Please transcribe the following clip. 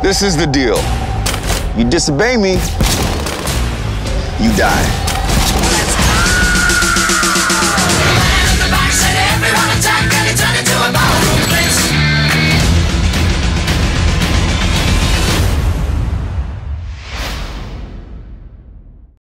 This is the deal. You disobey me, you die.